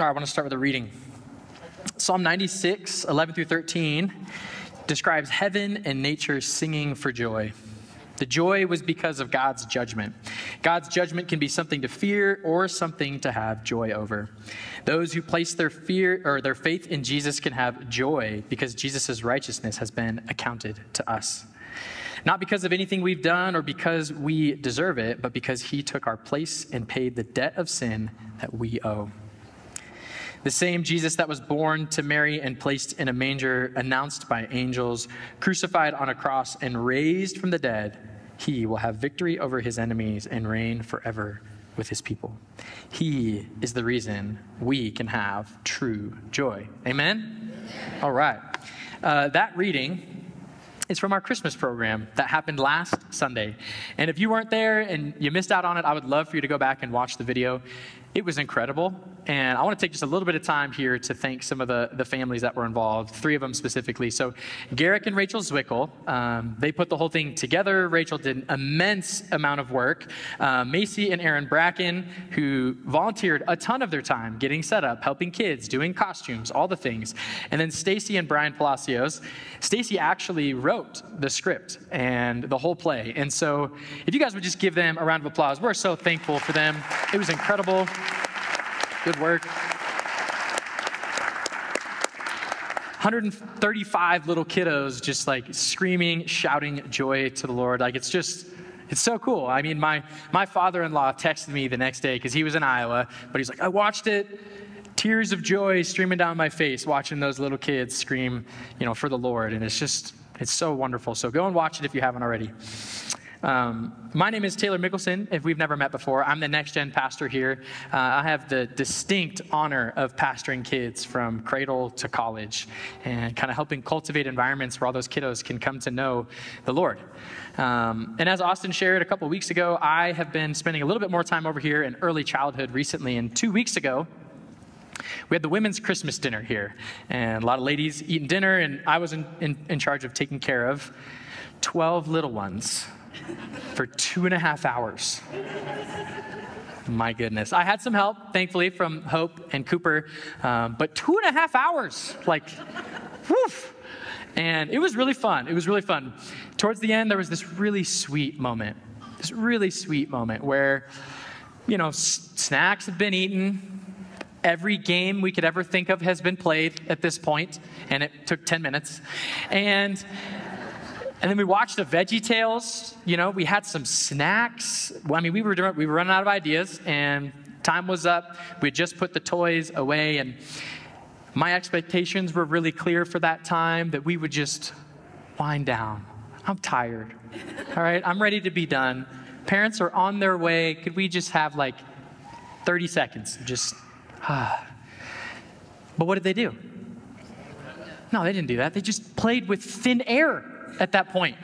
All right, I want to start with a reading. Psalm 96, 11 through 13, describes heaven and nature singing for joy. The joy was because of God's judgment. God's judgment can be something to fear or something to have joy over. Those who place their fear or their faith in Jesus can have joy because Jesus' righteousness has been accounted to us. Not because of anything we've done or because we deserve it, but because he took our place and paid the debt of sin that we owe. The same Jesus that was born to Mary and placed in a manger, announced by angels, crucified on a cross, and raised from the dead, he will have victory over his enemies and reign forever with his people. He is the reason we can have true joy. Amen? All right. Uh, that reading is from our Christmas program that happened last Sunday. And if you weren't there and you missed out on it, I would love for you to go back and watch the video. It was incredible. And I want to take just a little bit of time here to thank some of the, the families that were involved, three of them specifically. So, Garrick and Rachel Zwickel, um, they put the whole thing together. Rachel did an immense amount of work. Uh, Macy and Aaron Bracken, who volunteered a ton of their time getting set up, helping kids, doing costumes, all the things. And then Stacy and Brian Palacios. Stacy actually wrote the script and the whole play. And so, if you guys would just give them a round of applause, we're so thankful for them. It was incredible. Good work. 135 little kiddos just like screaming, shouting joy to the Lord. Like it's just, it's so cool. I mean, my, my father in law texted me the next day because he was in Iowa, but he's like, I watched it. Tears of joy streaming down my face watching those little kids scream, you know, for the Lord. And it's just, it's so wonderful. So go and watch it if you haven't already. Um, my name is Taylor Mickelson. If we've never met before, I'm the next gen pastor here. Uh, I have the distinct honor of pastoring kids from cradle to college and kind of helping cultivate environments where all those kiddos can come to know the Lord. Um, and as Austin shared a couple weeks ago, I have been spending a little bit more time over here in early childhood recently. And two weeks ago, we had the women's Christmas dinner here, and a lot of ladies eating dinner, and I was in, in, in charge of taking care of 12 little ones for two and a half hours. My goodness. I had some help, thankfully, from Hope and Cooper, um, but two and a half hours, like, woof. And it was really fun. It was really fun. Towards the end, there was this really sweet moment, this really sweet moment where, you know, s- snacks have been eaten. Every game we could ever think of has been played at this point, and it took 10 minutes. And and then we watched the Veggie Tales. You know, we had some snacks. Well, I mean, we were we were running out of ideas, and time was up. We had just put the toys away, and my expectations were really clear for that time that we would just wind down. I'm tired. All right, I'm ready to be done. Parents are on their way. Could we just have like 30 seconds? Just ah. But what did they do? No, they didn't do that. They just played with thin air at that point.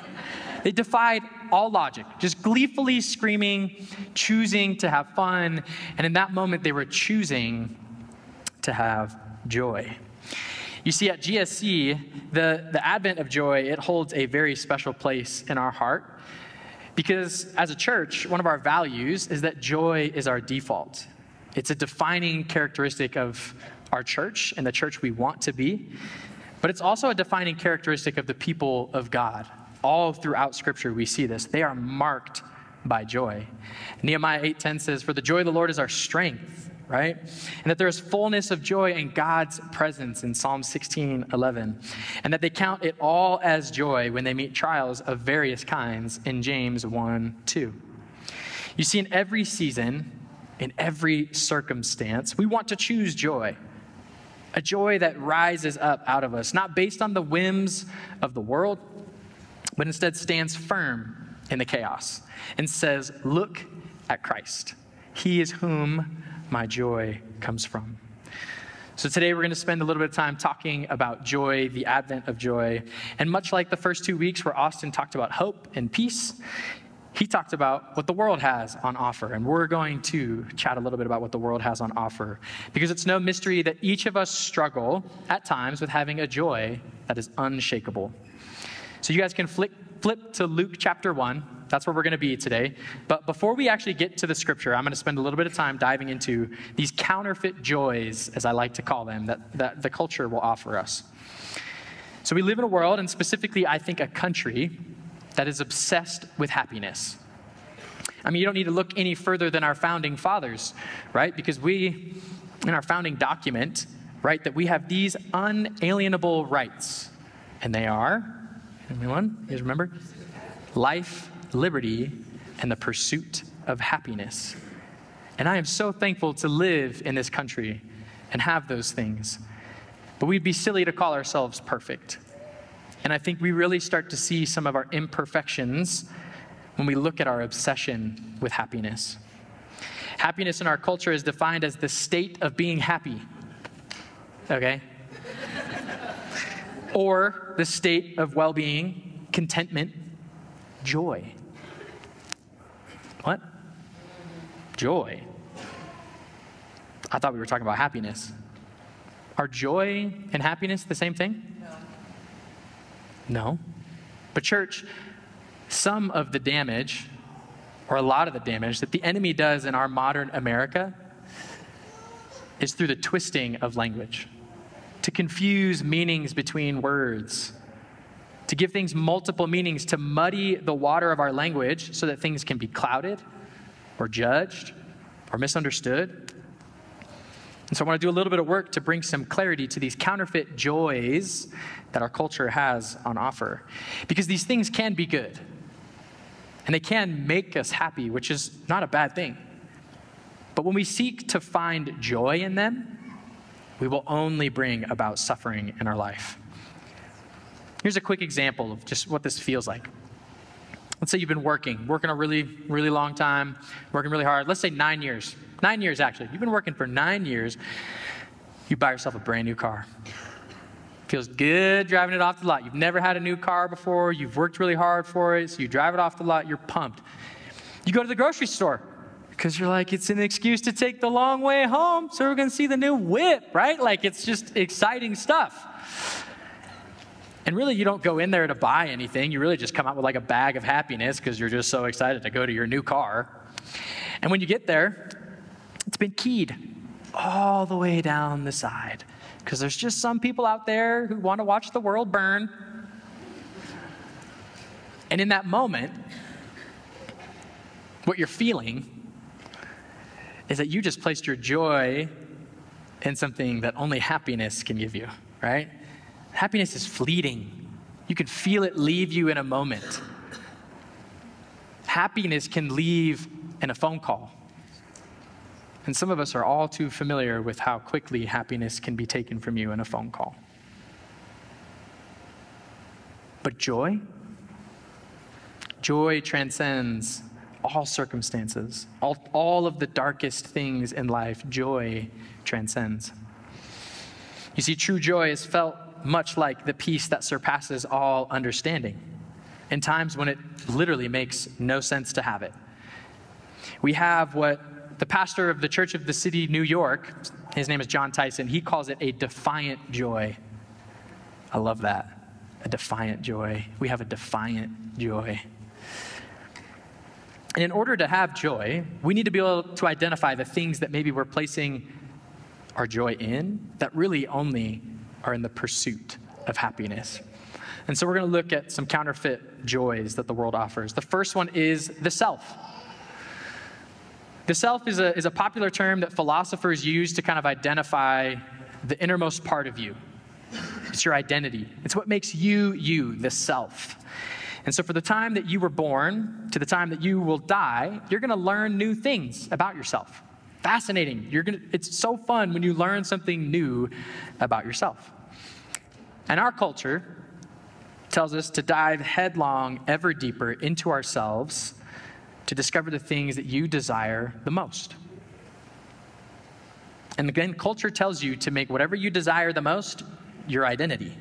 They defied all logic, just gleefully screaming, choosing to have fun. And in that moment, they were choosing to have joy. You see, at GSC, the, the advent of joy, it holds a very special place in our heart. Because as a church, one of our values is that joy is our default. It's a defining characteristic of our church and the church we want to be. But it's also a defining characteristic of the people of God. All throughout Scripture, we see this. They are marked by joy. Nehemiah 8:10 says, "For the joy of the Lord is our strength." Right? And that there is fullness of joy in God's presence in Psalm 16, 11. And that they count it all as joy when they meet trials of various kinds in James 1, 2. You see, in every season, in every circumstance, we want to choose joy a joy that rises up out of us, not based on the whims of the world, but instead stands firm in the chaos and says, Look at Christ. He is whom my joy comes from. So, today we're going to spend a little bit of time talking about joy, the advent of joy. And much like the first two weeks where Austin talked about hope and peace, he talked about what the world has on offer, and we're going to chat a little bit about what the world has on offer because it's no mystery that each of us struggle at times with having a joy that is unshakable. So, you guys can flip, flip to Luke chapter 1. That's where we're going to be today. But before we actually get to the scripture, I'm going to spend a little bit of time diving into these counterfeit joys, as I like to call them, that, that the culture will offer us. So we live in a world, and specifically, I think, a country that is obsessed with happiness. I mean, you don't need to look any further than our founding fathers, right? Because we, in our founding document, write that we have these unalienable rights. And they are, anyone? You guys remember? Life, liberty, and the pursuit of happiness. And I am so thankful to live in this country and have those things. But we'd be silly to call ourselves perfect. And I think we really start to see some of our imperfections when we look at our obsession with happiness. Happiness in our culture is defined as the state of being happy. Okay? or the state of well being, contentment, joy. What? Joy. I thought we were talking about happiness. Are joy and happiness the same thing? No. But, church, some of the damage, or a lot of the damage, that the enemy does in our modern America is through the twisting of language, to confuse meanings between words, to give things multiple meanings, to muddy the water of our language so that things can be clouded or judged or misunderstood. And so I want to do a little bit of work to bring some clarity to these counterfeit joys that our culture has on offer. Because these things can be good. And they can make us happy, which is not a bad thing. But when we seek to find joy in them, we will only bring about suffering in our life. Here's a quick example of just what this feels like. Let's say you've been working, working a really, really long time, working really hard. Let's say nine years. Nine years, actually. You've been working for nine years. You buy yourself a brand new car. Feels good driving it off the lot. You've never had a new car before. You've worked really hard for it, so you drive it off the lot. You're pumped. You go to the grocery store because you're like, it's an excuse to take the long way home, so we're going to see the new whip, right? Like, it's just exciting stuff. And really, you don't go in there to buy anything. You really just come out with like a bag of happiness because you're just so excited to go to your new car. And when you get there, it's been keyed all the way down the side because there's just some people out there who want to watch the world burn. And in that moment, what you're feeling is that you just placed your joy in something that only happiness can give you, right? Happiness is fleeting. You can feel it leave you in a moment. Happiness can leave in a phone call. And some of us are all too familiar with how quickly happiness can be taken from you in a phone call. But joy? Joy transcends all circumstances, all, all of the darkest things in life. Joy transcends. You see, true joy is felt much like the peace that surpasses all understanding in times when it literally makes no sense to have it. We have what the pastor of the Church of the City, New York, his name is Jon Tyson, he calls it a defiant joy. I love that. A defiant joy. We have a defiant joy. And in order to have joy, we need to be able to identify the things that maybe we're placing our joy in that really only are in the pursuit of happiness. And so we're going to look at some counterfeit joys that the world offers. The first one is the self. The self is a, is a popular term that philosophers use to kind of identify the innermost part of you. It's your identity, it's what makes you you, the self. And so, for the time that you were born to the time that you will die, you're going to learn new things about yourself. Fascinating. You're gonna, it's so fun when you learn something new about yourself. And our culture tells us to dive headlong ever deeper into ourselves to discover the things that you desire the most. And again, culture tells you to make whatever you desire the most your identity.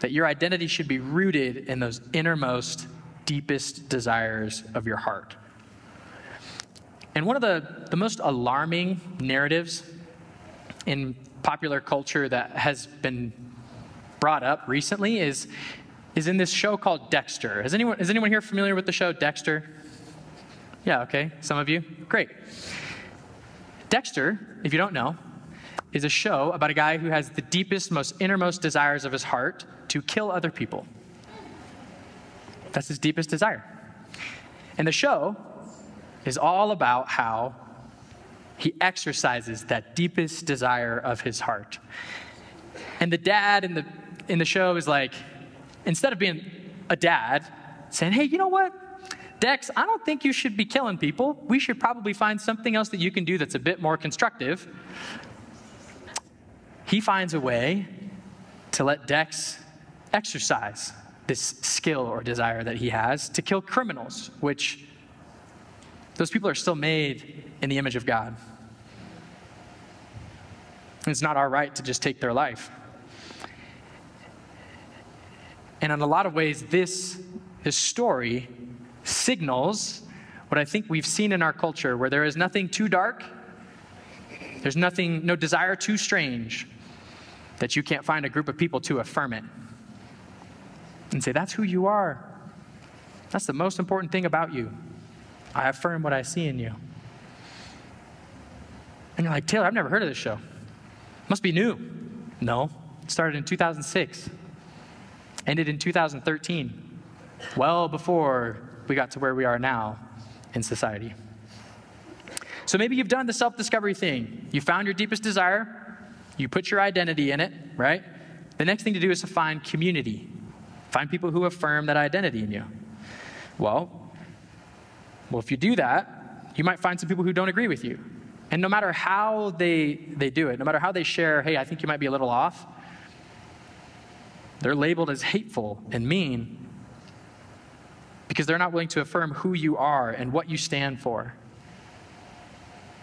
That your identity should be rooted in those innermost, deepest desires of your heart. And one of the, the most alarming narratives in popular culture that has been brought up recently is is in this show called Dexter. Is anyone, is anyone here familiar with the show Dexter? Yeah, okay. Some of you? Great. Dexter, if you don't know, is a show about a guy who has the deepest, most innermost desires of his heart to kill other people. That's his deepest desire. And the show is all about how he exercises that deepest desire of his heart. And the dad in the, in the show is like, instead of being a dad, saying, hey, you know what? Dex, I don't think you should be killing people. We should probably find something else that you can do that's a bit more constructive. He finds a way to let Dex exercise this skill or desire that he has to kill criminals, which those people are still made in the image of God. It's not our right to just take their life. And in a lot of ways, this, this story signals what I think we've seen in our culture, where there is nothing too dark, there's nothing, no desire too strange, that you can't find a group of people to affirm it and say, That's who you are. That's the most important thing about you. I affirm what I see in you. And you're like, Taylor, I've never heard of this show. Must be new. No, it started in 2006, ended in 2013, well before we got to where we are now in society. So maybe you've done the self discovery thing. You found your deepest desire, you put your identity in it, right? The next thing to do is to find community. Find people who affirm that identity in you. Well, well, if you do that, you might find some people who don't agree with you. And no matter how they, they do it, no matter how they share, hey, I think you might be a little off, they're labeled as hateful and mean because they're not willing to affirm who you are and what you stand for.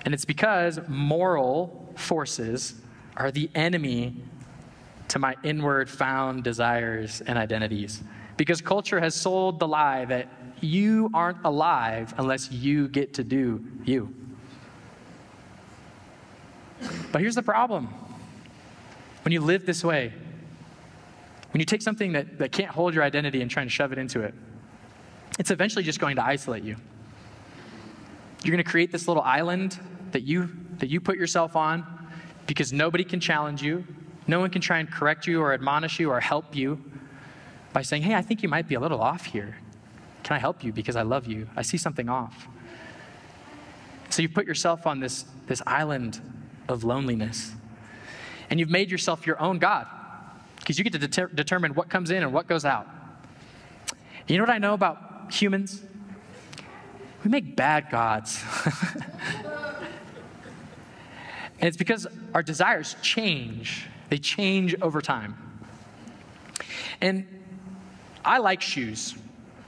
And it's because moral forces are the enemy to my inward found desires and identities. Because culture has sold the lie that you aren't alive unless you get to do you. But here's the problem when you live this way, when you take something that, that can't hold your identity and try and shove it into it, it's eventually just going to isolate you. You're going to create this little island that you, that you put yourself on because nobody can challenge you. No one can try and correct you or admonish you or help you by saying, hey, I think you might be a little off here. Can I help you because I love you? I see something off. So you put yourself on this, this island of loneliness. And you've made yourself your own God because you get to deter- determine what comes in and what goes out. You know what I know about humans? We make bad gods. and it's because our desires change, they change over time. And I like shoes.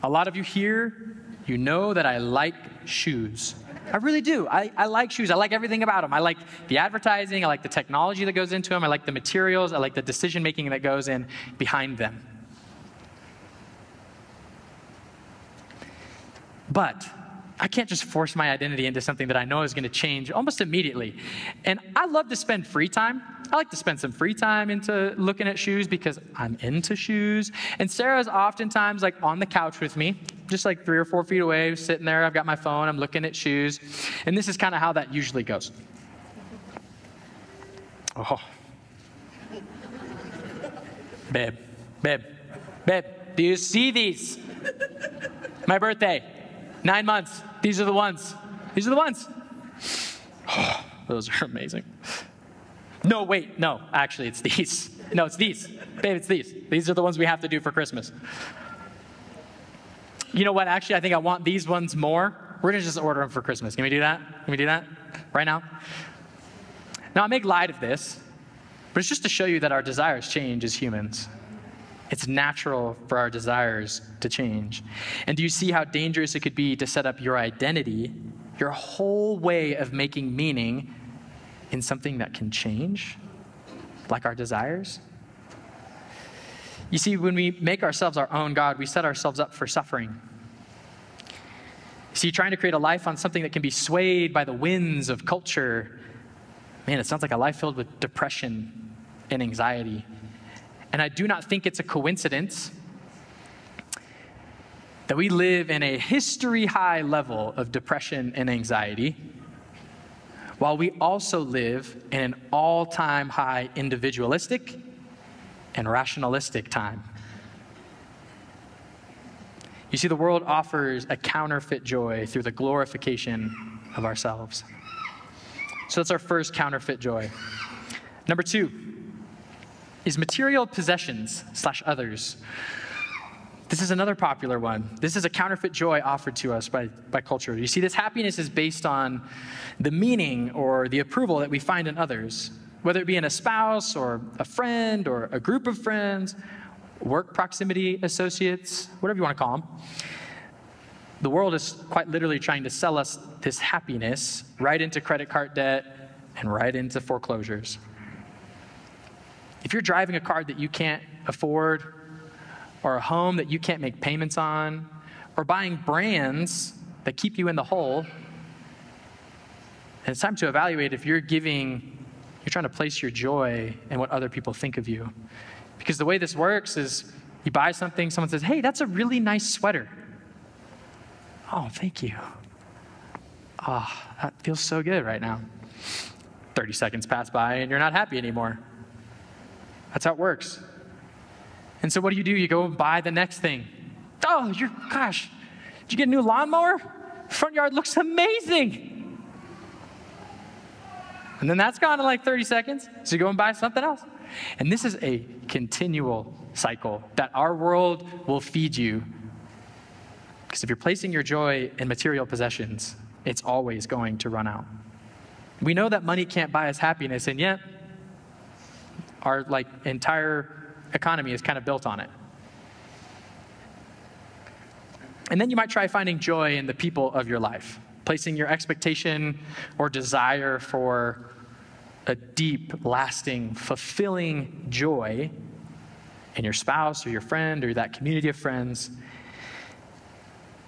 A lot of you here, you know that I like shoes. I really do. I, I like shoes. I like everything about them. I like the advertising. I like the technology that goes into them. I like the materials. I like the decision making that goes in behind them. But I can't just force my identity into something that I know is going to change almost immediately. And I love to spend free time. I like to spend some free time into looking at shoes because I'm into shoes. And Sarah's oftentimes like on the couch with me, just like three or four feet away, sitting there. I've got my phone, I'm looking at shoes. And this is kind of how that usually goes. Oh. babe, babe, babe, do you see these? My birthday, nine months. These are the ones. These are the ones. Oh, those are amazing. No, wait, no, actually, it's these. No, it's these. Babe, it's these. These are the ones we have to do for Christmas. You know what? Actually, I think I want these ones more. We're going to just order them for Christmas. Can we do that? Can we do that right now? Now, I make light of this, but it's just to show you that our desires change as humans. It's natural for our desires to change. And do you see how dangerous it could be to set up your identity, your whole way of making meaning, in something that can change, like our desires? You see, when we make ourselves our own God, we set ourselves up for suffering. See, trying to create a life on something that can be swayed by the winds of culture, man, it sounds like a life filled with depression and anxiety. And I do not think it's a coincidence that we live in a history high level of depression and anxiety, while we also live in an all time high individualistic and rationalistic time. You see, the world offers a counterfeit joy through the glorification of ourselves. So that's our first counterfeit joy. Number two is material possessions slash others. This is another popular one. This is a counterfeit joy offered to us by, by culture. You see, this happiness is based on the meaning or the approval that we find in others, whether it be in a spouse or a friend or a group of friends, work proximity associates, whatever you want to call them. The world is quite literally trying to sell us this happiness right into credit card debt and right into foreclosures. If you're driving a car that you can't afford, or a home that you can't make payments on, or buying brands that keep you in the hole, and it's time to evaluate if you're giving, you're trying to place your joy in what other people think of you. Because the way this works is you buy something, someone says, hey, that's a really nice sweater. Oh, thank you. Ah, oh, that feels so good right now. 30 seconds pass by and you're not happy anymore. That's how it works. And so what do you do? You go and buy the next thing. Oh, you're, gosh, did you get a new lawnmower? Front yard looks amazing. And then that's gone in like 30 seconds. So you go and buy something else. And this is a continual cycle that our world will feed you because if you're placing your joy in material possessions, it's always going to run out. We know that money can't buy us happiness, and yet our like entire economy is kind of built on it. And then you might try finding joy in the people of your life, placing your expectation or desire for a deep, lasting, fulfilling joy in your spouse or your friend or that community of friends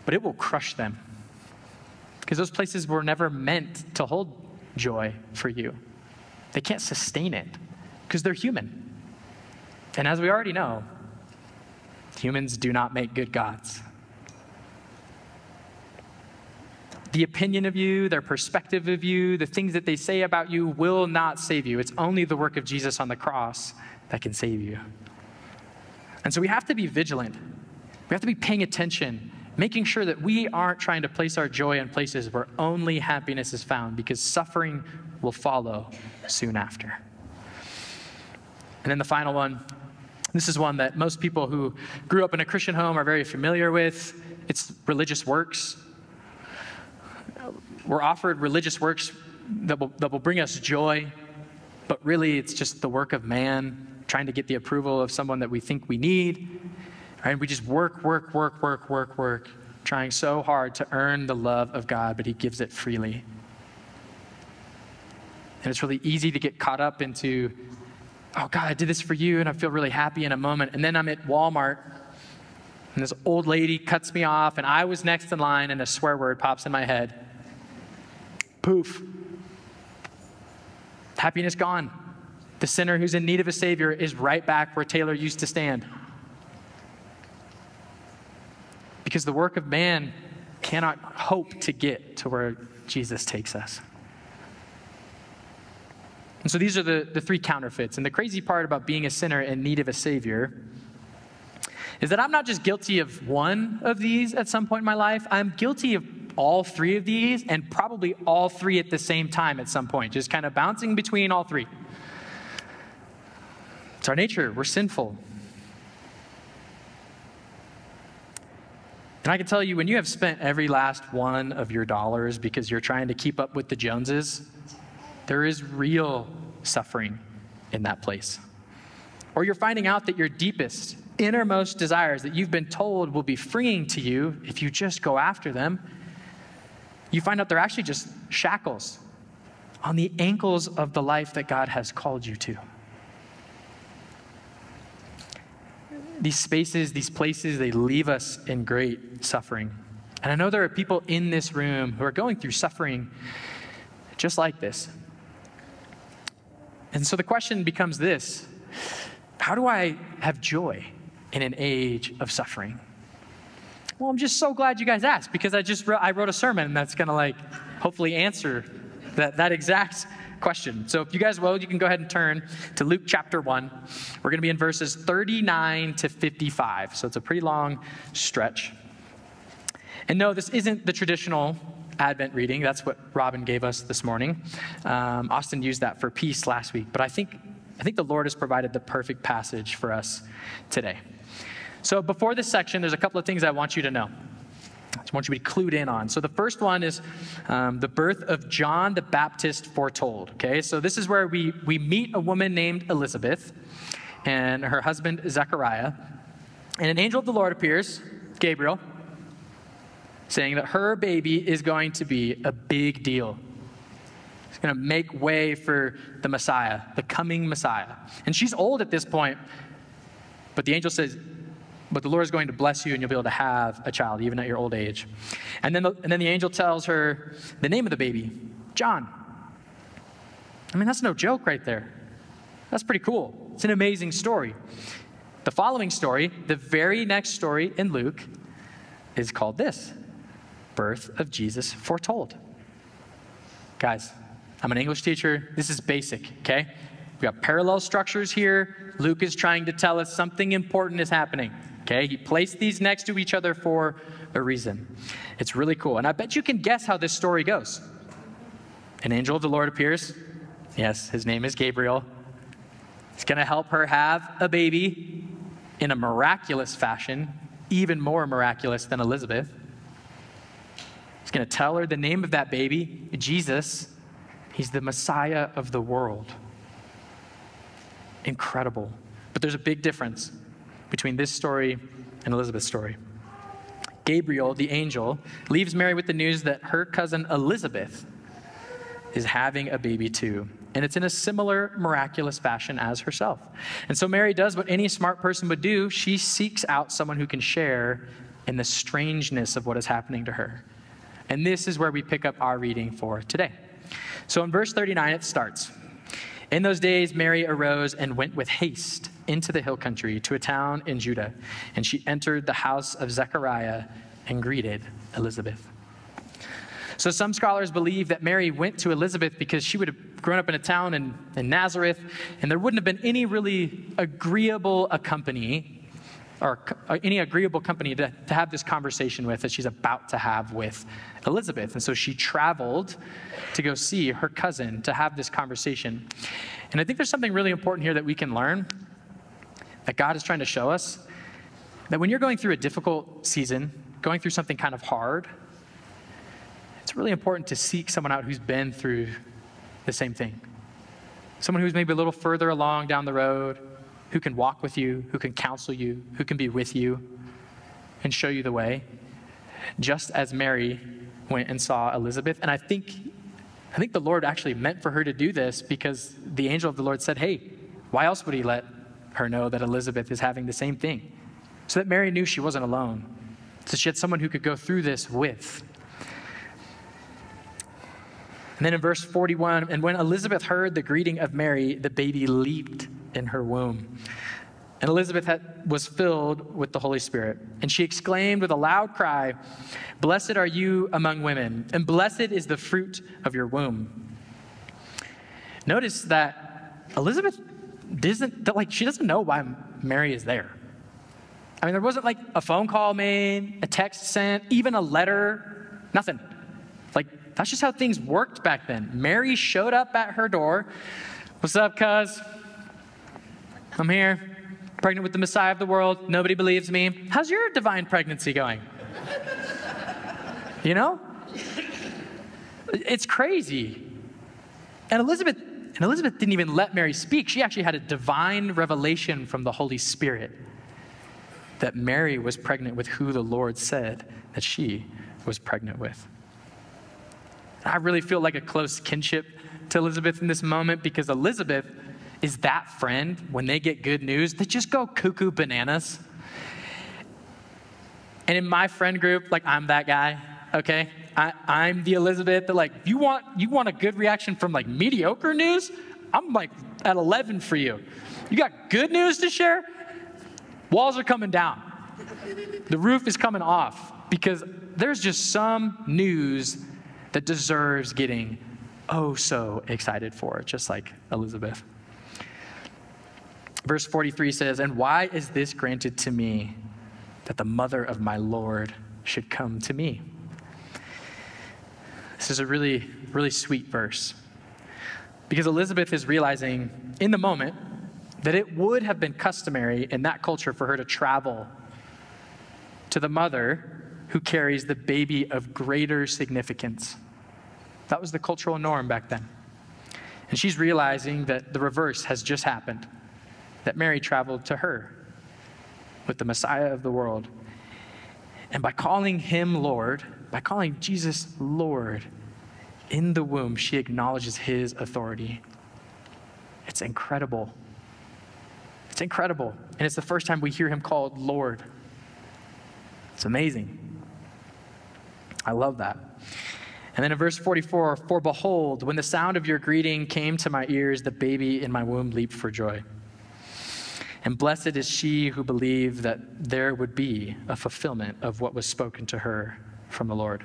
but it will crush them. Because those places were never meant to hold joy for you. They can't sustain it because they're human. And as we already know, humans do not make good gods. The opinion of you, their perspective of you, the things that they say about you will not save you. It's only the work of Jesus on the cross that can save you. And so we have to be vigilant. We have to be paying attention making sure that we aren't trying to place our joy in places where only happiness is found because suffering will follow soon after. And then the final one this is one that most people who grew up in a Christian home are very familiar with. It's religious works. We're offered religious works that will, that will bring us joy, but really it's just the work of man trying to get the approval of someone that we think we need Right? We just work, work, work, work, work, work, trying so hard to earn the love of God, but He gives it freely. And it's really easy to get caught up into, oh, God, I did this for you, and I feel really happy in a moment. And then I'm at Walmart, and this old lady cuts me off, and I was next in line, and a swear word pops in my head. Poof. Happiness gone. The sinner who's in need of a Savior is right back where Taylor used to stand. because the work of man cannot hope to get to where Jesus takes us. And so these are the, the three counterfeits. And the crazy part about being a sinner in need of a Savior is that I'm not just guilty of one of these at some point in my life, I'm guilty of all three of these and probably all three at the same time at some point, just kind of bouncing between all three. It's our nature, we're sinful. And I can tell you, when you have spent every last one of your dollars because you're trying to keep up with the Joneses, there is real suffering in that place. Or you're finding out that your deepest, innermost desires that you've been told will be freeing to you if you just go after them, you find out they're actually just shackles on the ankles of the life that God has called you to. these spaces, these places, they leave us in great suffering. And I know there are people in this room who are going through suffering just like this. And so the question becomes this How do I have joy in an age of suffering? Well, I'm just so glad you guys asked because I just wrote, I wrote a sermon that's going to like hopefully answer that, that exact question. So if you guys will, you can go ahead and turn to Luke chapter 1. We're going to be in verses 39 to 55. So it's a pretty long stretch. And no, this isn't the traditional Advent reading. That's what Robin gave us this morning. Um, Austin used that for peace last week. But I think, I think the Lord has provided the perfect passage for us today. So before this section, there's a couple of things I want you to know. I want you to be clued in on. So the first one is um, the birth of John the Baptist foretold. Okay, so this is where we, we meet a woman named Elizabeth and her husband Zechariah. And an angel of the Lord appears, Gabriel, saying that her baby is going to be a big deal. It's going to make way for the Messiah, the coming Messiah. And she's old at this point, but the angel says, but the Lord is going to bless you and you'll be able to have a child even at your old age. And then the, and then the angel tells her the name of the baby, John. I mean, that's no joke right there. That's pretty cool. It's an amazing story. The following story, the very next story in Luke, is called this Birth of Jesus Foretold. Guys, I'm an English teacher. This is basic, okay? We got parallel structures here. Luke is trying to tell us something important is happening. Okay, he placed these next to each other for a reason. It's really cool. And I bet you can guess how this story goes. An angel of the Lord appears. Yes, his name is Gabriel. He's going to help her have a baby in a miraculous fashion, even more miraculous than Elizabeth. Going to tell her the name of that baby, Jesus. He's the Messiah of the world. Incredible. But there's a big difference between this story and Elizabeth's story. Gabriel, the angel, leaves Mary with the news that her cousin Elizabeth is having a baby too. And it's in a similar miraculous fashion as herself. And so Mary does what any smart person would do she seeks out someone who can share in the strangeness of what is happening to her. And this is where we pick up our reading for today. So in verse 39, it starts In those days, Mary arose and went with haste into the hill country to a town in Judah, and she entered the house of Zechariah and greeted Elizabeth. So, some scholars believe that Mary went to Elizabeth because she would have grown up in a town in, in Nazareth, and there wouldn't have been any really agreeable company or uh, any agreeable company to, to have this conversation with that she's about to have with Elizabeth. And so she traveled to go see her cousin to have this conversation. And I think there's something really important here that we can learn that God is trying to show us that when you're going through a difficult season, going through something kind of hard, it's really important to seek someone out who's been through the same thing. Someone who's maybe a little further along down the road, who can walk with you, who can counsel you, who can be with you and show you the way. Just as Mary went and saw Elizabeth. And I think, I think the Lord actually meant for her to do this because the angel of the Lord said, Hey, why else would he let her know that Elizabeth is having the same thing. So that Mary knew she wasn't alone. So she had someone who could go through this with. And then in verse 41, and when Elizabeth heard the greeting of Mary, the baby leaped in her womb. And Elizabeth had, was filled with the Holy Spirit. And she exclaimed with a loud cry, Blessed are you among women, and blessed is the fruit of your womb. Notice that Elizabeth doesn't like she doesn't know why Mary is there. I mean, there wasn't like a phone call made, a text sent, even a letter, nothing. Like that's just how things worked back then. Mary showed up at her door. What's up, cuz? I'm here, pregnant with the Messiah of the world. Nobody believes me. How's your divine pregnancy going? you know? It's crazy. And Elizabeth and Elizabeth didn't even let Mary speak. She actually had a divine revelation from the Holy Spirit that Mary was pregnant with who the Lord said that she was pregnant with. I really feel like a close kinship to Elizabeth in this moment because Elizabeth is that friend when they get good news, they just go cuckoo bananas. And in my friend group, like I'm that guy, okay? I, am the Elizabeth that like you want you want a good reaction from like mediocre news. I'm like at 11 for you. You got good news to share. Walls are coming down. The roof is coming off because there's just some news that deserves getting oh so excited for, just like Elizabeth. Verse 43 says, And why is this granted to me that the mother of my Lord should come to me? This is a really, really sweet verse because Elizabeth is realizing in the moment that it would have been customary in that culture for her to travel to the mother who carries the baby of greater significance. That was the cultural norm back then. And she's realizing that the reverse has just happened that Mary traveled to her with the Messiah of the world. And by calling him Lord, by calling Jesus Lord in the womb, she acknowledges his authority. It's incredible. It's incredible. And it's the first time we hear him called Lord. It's amazing. I love that. And then in verse 44, for behold, when the sound of your greeting came to my ears, the baby in my womb leaped for joy. And blessed is she who believed that there would be a fulfillment of what was spoken to her from the Lord.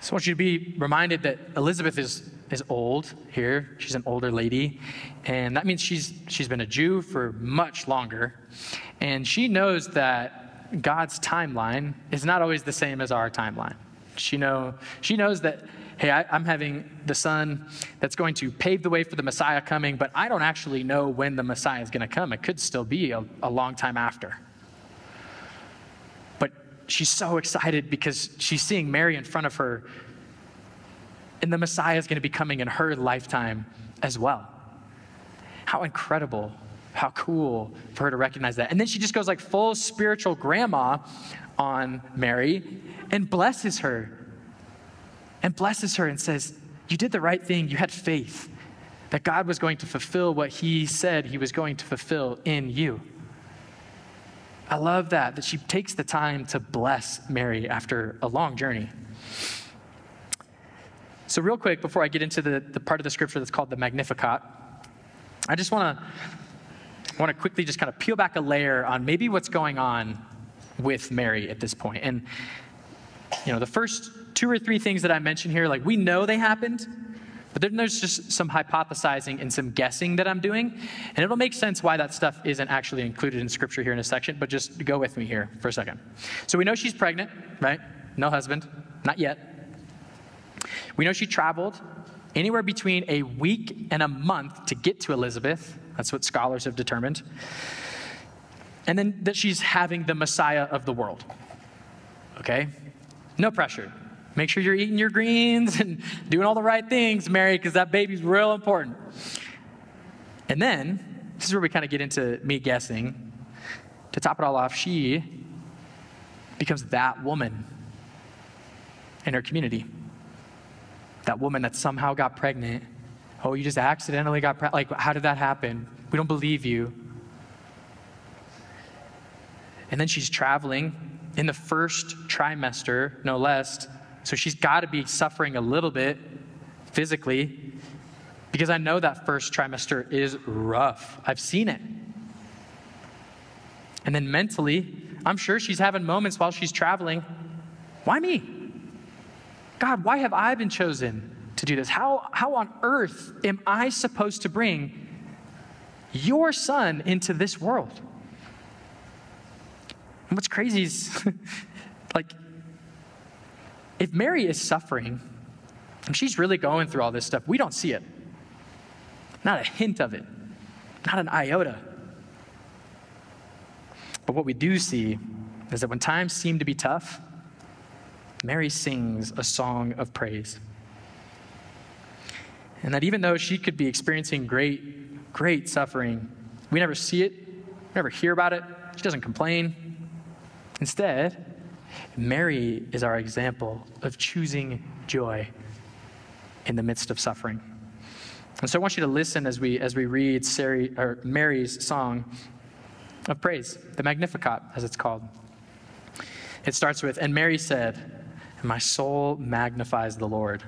So I want you to be reminded that Elizabeth is, is old here. She's an older lady. And that means she's, she's been a Jew for much longer. And she knows that God's timeline is not always the same as our timeline. She, know, she knows that hey, I, am having the son that's going to pave the way for the Messiah coming, but I don't actually know when the Messiah is going to come. It could still be a, a long time after. But she's so excited because she's seeing Mary in front of her, and the Messiah is going to be coming in her lifetime as well. How incredible how cool for her to recognize that. And then she just goes like full spiritual grandma on Mary and blesses her and blesses her and says, You did the right thing. You had faith that God was going to fulfill what he said he was going to fulfill in you. I love that, that she takes the time to bless Mary after a long journey. So, real quick, before I get into the, the part of the scripture that's called the Magnificat, I just want to want to quickly just kind of peel back a layer on maybe what's going on with Mary at this point. And you know, the first two or three things that I mentioned here, like we know they happened, but then there's just some hypothesizing and some guessing that I'm doing. And it'll make sense why that stuff isn't actually included in scripture here in a section, but just go with me here for a second. So we know she's pregnant, right? No husband, not yet. We know she traveled anywhere between a week and a month to get to Elizabeth. That's what scholars have determined. And then that she's having the Messiah of the world. Okay? No pressure. Make sure you're eating your greens and doing all the right things, Mary, because that baby's real important. And then, this is where we kind of get into me guessing. To top it all off, she becomes that woman in her community. That woman that somehow got pregnant. Oh, you just accidentally got pregnant. Like, how did that happen? We don't believe you. And then she's traveling in the first trimester, no less. So she's got to be suffering a little bit physically because I know that first trimester is rough. I've seen it. And then mentally, I'm sure she's having moments while she's traveling. Why me? God, why have I been chosen to do this? How, how on earth am I supposed to bring your son into this world? And what's crazy is, like, if Mary is suffering and she's really going through all this stuff, we don't see it. Not a hint of it, not an iota. But what we do see is that when times seem to be tough, Mary sings a song of praise. And that even though she could be experiencing great, great suffering, we never see it, never hear about it. She doesn't complain. Instead, Mary is our example of choosing joy in the midst of suffering. And so I want you to listen as we, as we read Sari, Mary's song of praise, the Magnificat, as it's called. It starts with, And Mary said, My soul magnifies the Lord,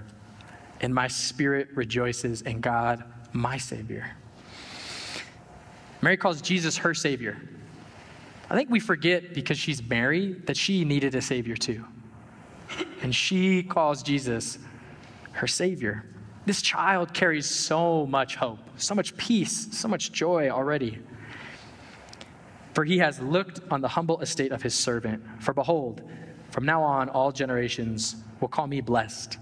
and my spirit rejoices in God, my Savior. Mary calls Jesus her Savior I think we forget because she's Mary that she needed a Savior too. And she calls Jesus her Savior. This child carries so much hope, so much peace, so much joy already. For he has looked on the humble estate of his servant. For behold, from now on, all generations will call me blessed.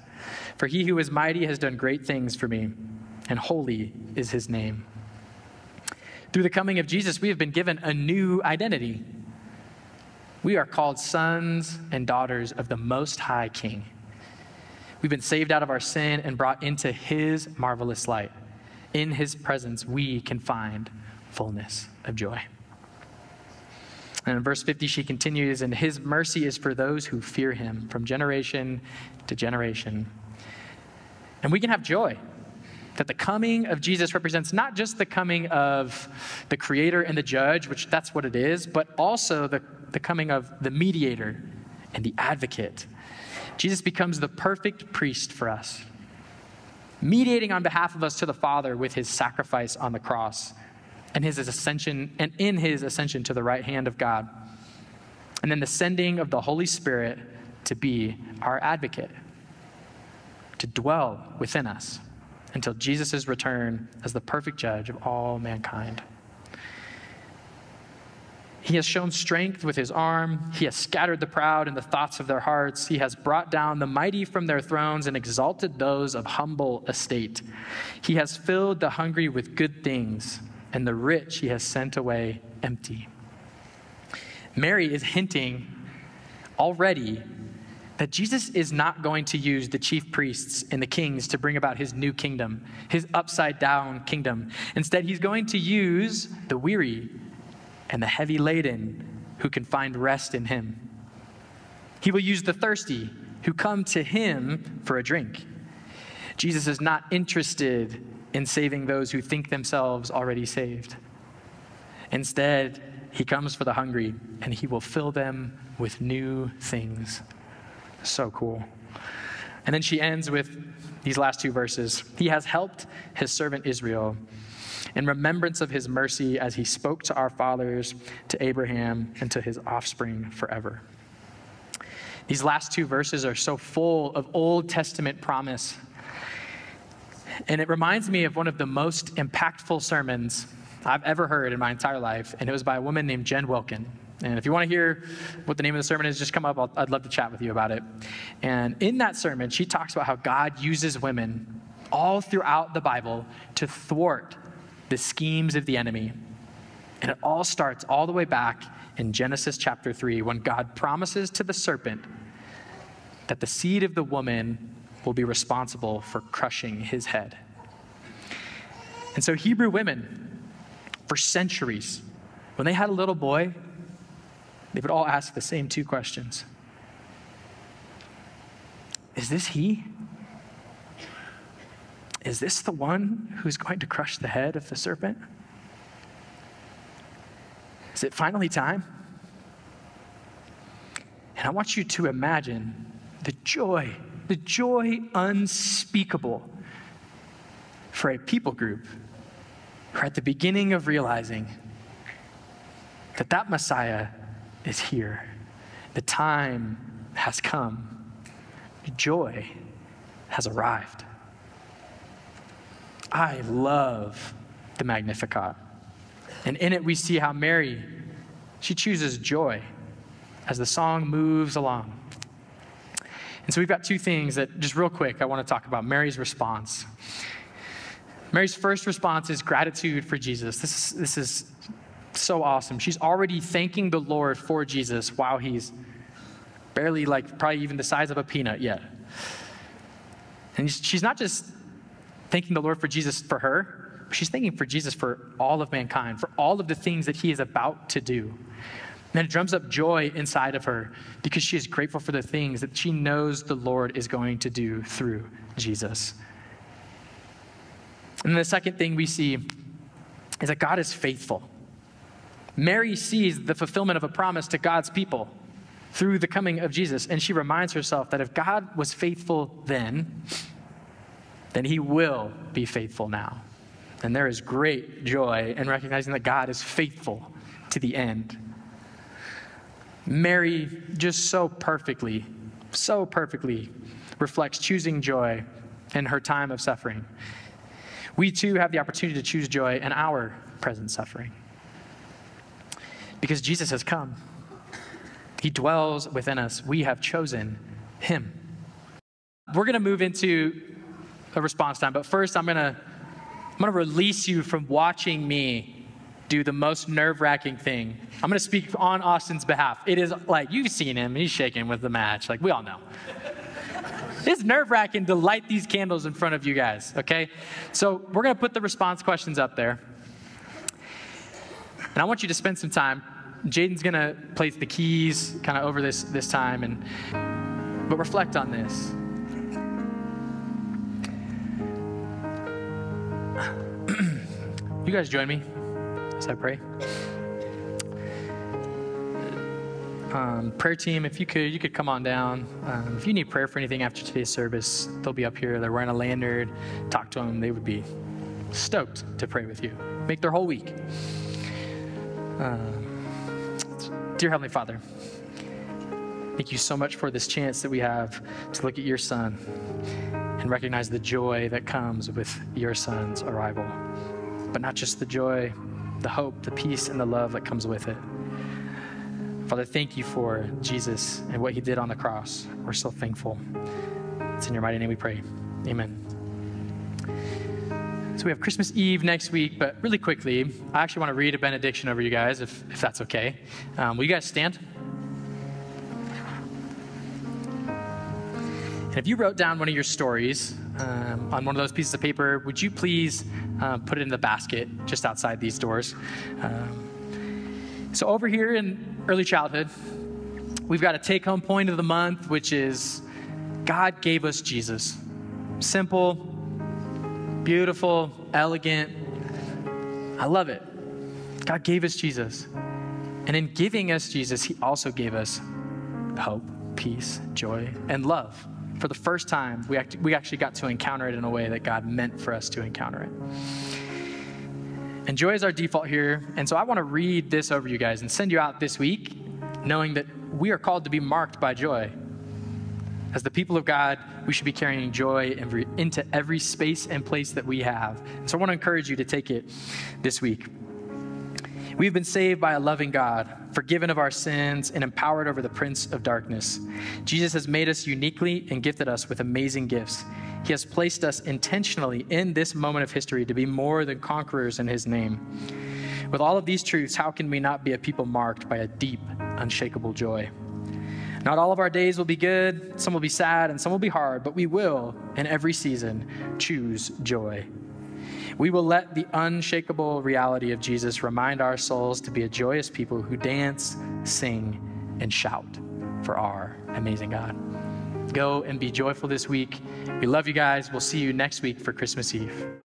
For he who is mighty has done great things for me, and holy is his name. Through the coming of Jesus, we have been given a new identity. We are called sons and daughters of the Most High King. We've been saved out of our sin and brought into His marvelous light. In His presence, we can find fullness of joy. And in verse 50, she continues, and His mercy is for those who fear Him from generation to generation. And we can have joy that the coming of Jesus represents not just the coming of the creator and the judge, which that's what it is, but also the, the coming of the mediator and the advocate. Jesus becomes the perfect priest for us, mediating on behalf of us to the Father with his sacrifice on the cross and his ascension and in his ascension to the right hand of God. And then the sending of the Holy Spirit to be our advocate, to dwell within us until Jesus' return as the perfect judge of all mankind. He has shown strength with his arm. He has scattered the proud in the thoughts of their hearts. He has brought down the mighty from their thrones and exalted those of humble estate. He has filled the hungry with good things, and the rich he has sent away empty. Mary is hinting already that Jesus is not going to use the chief priests and the kings to bring about his new kingdom, his upside down kingdom. Instead, he's going to use the weary and the heavy laden who can find rest in him. He will use the thirsty who come to him for a drink. Jesus is not interested in saving those who think themselves already saved. Instead, he comes for the hungry and he will fill them with new things. So cool. And then she ends with these last two verses He has helped his servant Israel in remembrance of his mercy as he spoke to our fathers, to Abraham, and to his offspring forever. These last two verses are so full of Old Testament promise. And it reminds me of one of the most impactful sermons I've ever heard in my entire life, and it was by a woman named Jen Wilkin. And if you want to hear what the name of the sermon is, just come up. i would love to chat with you about it. And in that sermon, she talks about how God uses women all throughout the Bible to thwart the schemes of the enemy. And it all starts all the way back in Genesis chapter 3 when God promises to the serpent that the seed of the woman will be responsible for crushing his head. And so, Hebrew women, for centuries, when they had a little boy, they would all ask the same two questions Is this he? Is this the one who's going to crush the head of the serpent? Is it finally time? And I want you to imagine the joy, the joy unspeakable for a people group who are at the beginning of realizing that that Messiah is here. The time has come. Joy has arrived. I love the Magnificat. And in it, we see how Mary, she chooses joy as the song moves along. And so we've got two things that, just real quick, I want to talk about Mary's response. Mary's first response is gratitude for Jesus. This is, this is so awesome. She's already thanking the Lord for Jesus while he's barely, like, probably even the size of a peanut yet. And she's not just thanking the Lord for Jesus for her, she's thanking for Jesus for all of mankind, for all of the things that he is about to do. And it drums up joy inside of her because she is grateful for the things that she knows the Lord is going to do through Jesus. And the second thing we see is that God is faithful. Mary sees the fulfillment of a promise to God's people through the coming of Jesus, and she reminds herself that if God was faithful then, then he will be faithful now. And there is great joy in recognizing that God is faithful to the end. Mary just so perfectly, so perfectly reflects choosing joy in her time of suffering. We too have the opportunity to choose joy in our present suffering. Because Jesus has come, He dwells within us. We have chosen Him. We're going to move into a response time, but first, I'm going to. I'm going to release you from watching me do the most nerve wracking thing. I'm going to speak on Austin's behalf. It is like, you've seen him, he's shaking with the match. Like, we all know. it's nerve wracking to light these candles in front of you guys, okay? So, we're going to put the response questions up there. And I want you to spend some time. Jaden's going to place the keys kind of over this, this time, and, but reflect on this. you guys join me as I pray. Um, prayer team, if you could, you could come on down. Um, if you need prayer for anything after today's service, they'll be up here. They're wearing a lanyard. Talk to them. They would be stoked to pray with you. Make their whole week. Uh, dear Heavenly Father, thank you so much for this chance that we have to look at your Son and recognize the joy that comes with your Son's arrival. But not just the joy, the hope, the peace, and the love that comes with it. Father, thank you for Jesus and what he did on the cross. We're so thankful. It's in your mighty name we pray. Amen. So we have Christmas Eve next week, but really quickly, I actually want to read a benediction over you guys, if, if that's okay. Um, will you guys stand? And if you wrote down one of your stories um, on one of those pieces of paper, would you please uh, put it in the basket just outside these doors? Um, so, over here in early childhood, we've got a take home point of the month, which is God gave us Jesus. Simple, beautiful, elegant. I love it. God gave us Jesus. And in giving us Jesus, He also gave us hope, peace, joy, and love for the first time, we, act- we actually got to encounter it in a way that God meant for us to encounter it. And joy is our default here. And so I want to read this over you guys and send you out this week, knowing that we are called to be marked by joy. As the people of God, we should be carrying joy into every space and place that we have. So I want to encourage you to take it this week. We've been saved by a loving God, forgiven of our sins, and empowered over the prince of darkness. Jesus has made us uniquely and gifted us with amazing gifts. He has placed us intentionally in this moment of history to be more than conquerors in His name. With all of these truths, how can we not be a people marked by a deep, unshakable joy? Not all of our days will be good, some will be sad, and some will be hard, but we will, in every season, choose joy. We will let the unshakable reality of Jesus remind our souls to be a joyous people who dance, sing, and shout for our amazing God. Go and be joyful this week. We love you guys. We'll see you next week for Christmas Eve.